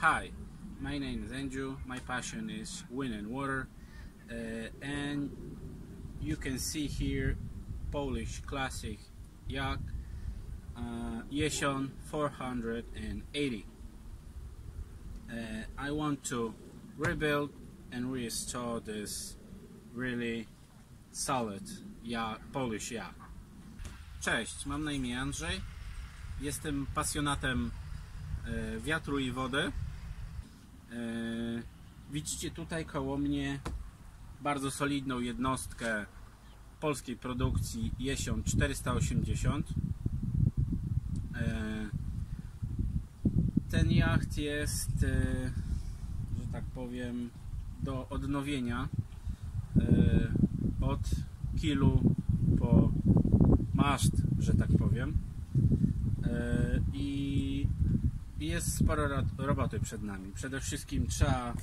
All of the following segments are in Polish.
Hi, my name is Andrew. My passion is wind and water, uh, and you can see here Polish classic yacht uh, Yesion 480. Uh, I want to rebuild and restore this really solid yacht, Polish yacht. Cześć, mam na imię Andrzej. Jestem pasjonatem wiatru i wody. E, widzicie tutaj koło mnie bardzo solidną jednostkę polskiej produkcji Jesion 480. E, ten jacht jest, e, że tak powiem, do odnowienia od kilu po maszt, że tak powiem. E, I jest sporo ro- roboty przed nami. Przede wszystkim trzeba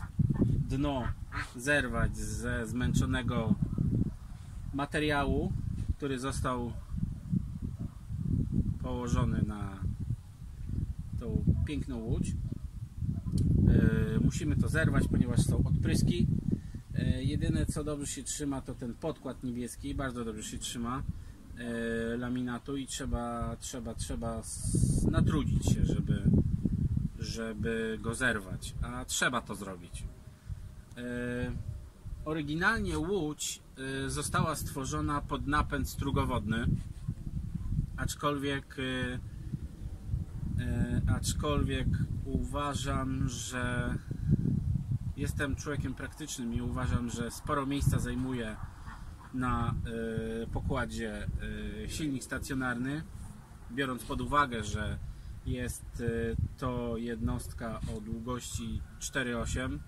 dno zerwać ze zmęczonego materiału, który został położony na tą piękną łódź. E, Musimy to zerwać, ponieważ są odpryski. E, Jedyne co dobrze się trzyma to ten podkład niebieski, bardzo dobrze się trzyma e, laminatu i trzeba, trzeba, trzeba natrudzić się, żeby, żeby go zerwać, a trzeba to zrobić. E, Oryginalnie łódź e, została stworzona pod napęd strugowodny, aczkolwiek e, aczkolwiek uważam, że jestem człowiekiem praktycznym i uważam, że sporo miejsca zajmuje na pokładzie silnik stacjonarny, biorąc pod uwagę, że jest e, to jednostka o długości 4,8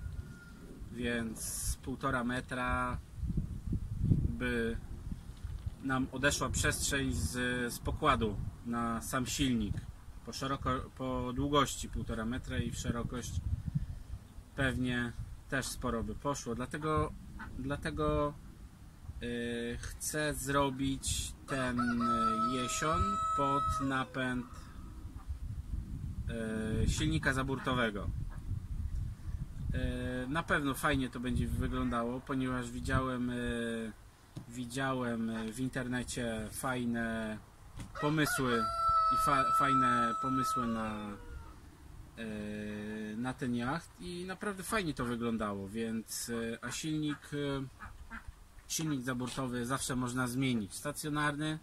więc z 1,5 metra by nam odeszła przestrzeń z, z pokładu na sam silnik. Po, szeroko, po długości 1,5 metra i w szerokość pewnie też sporo by poszło. Dlatego, dlatego y, chcę zrobić ten y, jesion pod napęd y, silnika zaburtowego E, Na pewno fajnie to będzie wyglądało, ponieważ widziałem, e, widziałem w internecie fajne pomysły i fa fajne pomysły na, e, na ten jacht i naprawdę fajnie to wyglądało, więc e, a silnik e, silnik zaburtowy zawsze można zmienić. Stacjonarny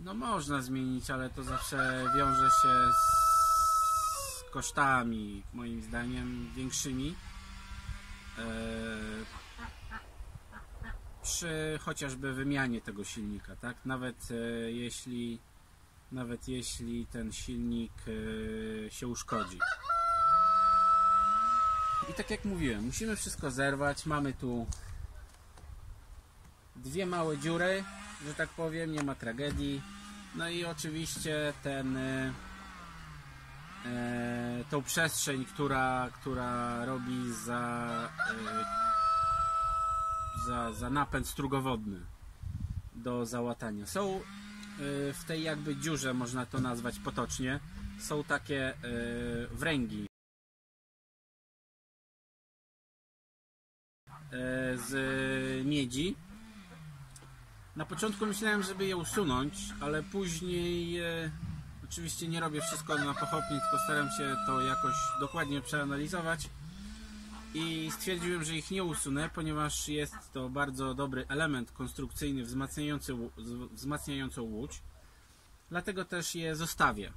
no można zmienić, ale to zawsze wiąże się z kosztami, moim zdaniem, większymi. E, przy chociażby wymianie tego silnika, tak? Nawet e, jeśli nawet jeśli ten silnik e, się uszkodzi. I tak jak mówiłem, musimy wszystko zerwać. Mamy tu dwie małe dziury, że tak powiem, nie ma tragedii. No i oczywiście ten e, tą przestrzeń, która, która robi za, e, za, za napęd strugowodny do załatania. Są e, w tej jakby dziurze, można to nazwać potocznie, są takie e, wręgi e, z miedzi. Na początku myślałem, żeby je usunąć, ale później Oczywiście nie robię wszystko na pochopnie, tylko staram się to jakoś dokładnie przeanalizować i stwierdziłem, że ich nie usunę, ponieważ jest to bardzo dobry element konstrukcyjny wzmacniający, wzmacniający łódź. Dlatego też je zostawię.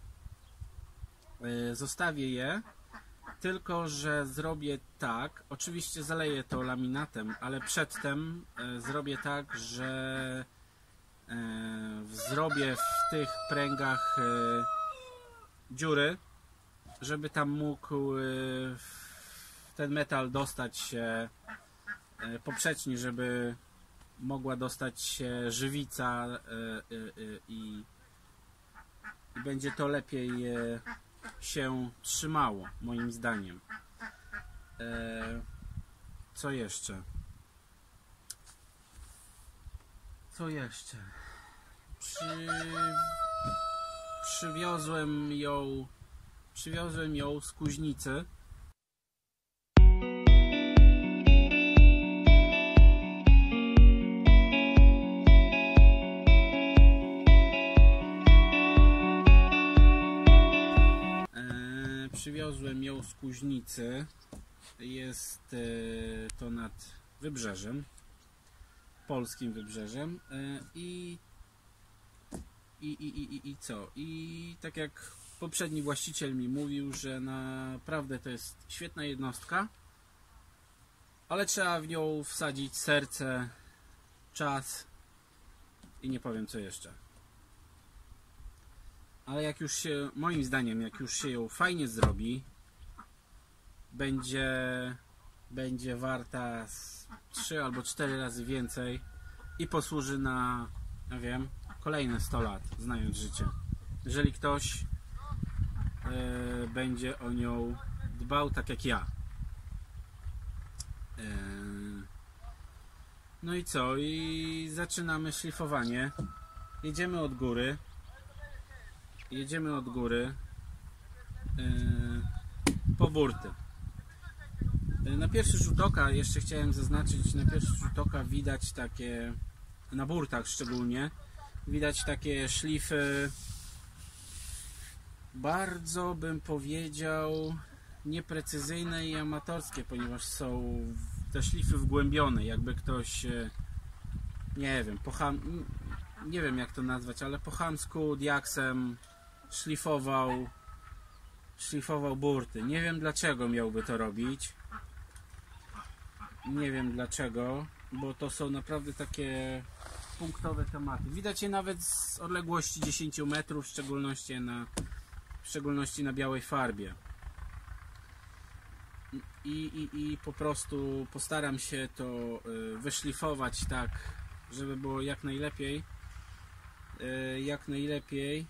E, Zostawię je, tylko że zrobię tak, oczywiście zaleję to laminatem, ale przedtem e, zrobię tak, że zrobię w tych pręgach e, dziury, żeby tam mógł e, ten metal dostać się e, poprzecznie, żeby mogła dostać się żywica e, e, e, i, będzie to lepiej e, się trzymało, moim zdaniem. E, Co jeszcze? Co jeszcze? Przy... Przywiozłem ją Przywiozłem ją z Kuźnicy. E, Przywiozłem ją z Kuźnicy. Jest e, to nad wybrzeżem, polskim wybrzeżem. E, I, i, i, i, i co? I tak jak poprzedni właściciel mi mówił, że naprawdę to jest świetna jednostka, ale trzeba w nią wsadzić serce, czas i nie powiem co jeszcze. Ale jak już się, moim zdaniem, jak już się ją fajnie zrobi, będzie, będzie warta z 3 albo 4 razy więcej i posłuży na, ja wiem, kolejne 100 lat, znając życie. Jeżeli ktoś e, będzie o nią dbał tak jak ja. E, no i co? I zaczynamy szlifowanie. Jedziemy od góry. Jedziemy od góry e, po burty. Na pierwszy rzut oka, jeszcze chciałem zaznaczyć, na pierwszy rzut oka widać takie, na burtach szczególnie, widać takie szlify bardzo bym powiedział nieprecyzyjne i amatorskie, ponieważ są te szlify wgłębione, jakby ktoś e, nie wiem, po ham, nie wiem jak to nazwać, ale po chamsku diaksem szlifował szlifował burty. Nie wiem dlaczego miałby to robić. Nie wiem dlaczego, bo to są naprawdę takie punktowe tematy. Widać je nawet z odległości 10 metrów, w szczególności na, w szczególności na białej farbie. I, i, I po prostu postaram się to y, wyszlifować tak, żeby było jak najlepiej. Y, Jak najlepiej.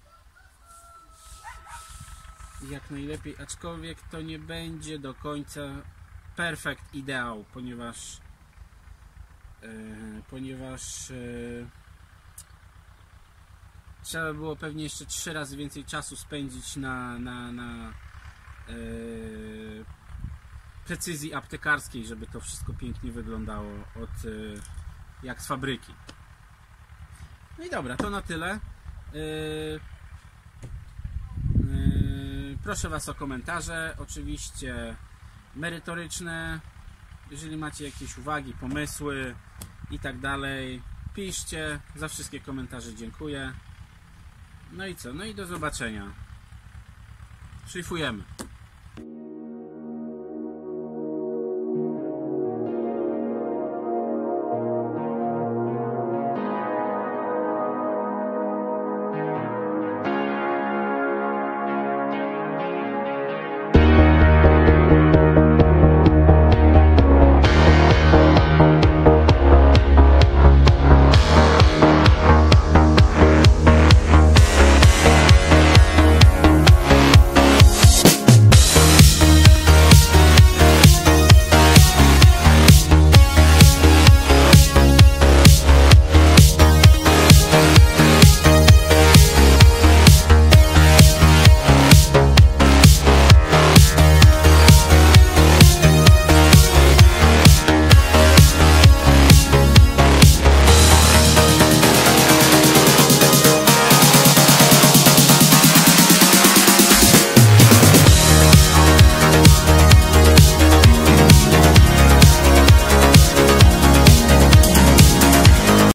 Jak najlepiej, aczkolwiek to nie będzie do końca perfekt ideał, ponieważ e, ponieważ e, trzeba było pewnie jeszcze trzy razy więcej czasu spędzić na, na, na e, precyzji aptekarskiej, żeby to wszystko pięknie wyglądało od, e, jak z fabryki. No i dobra, to na tyle. E, proszę Was o komentarze, oczywiście merytoryczne. Jeżeli macie jakieś uwagi, pomysły i tak dalej, piszcie. Za wszystkie komentarze dziękuję. No i co? No i do zobaczenia. Szlifujemy.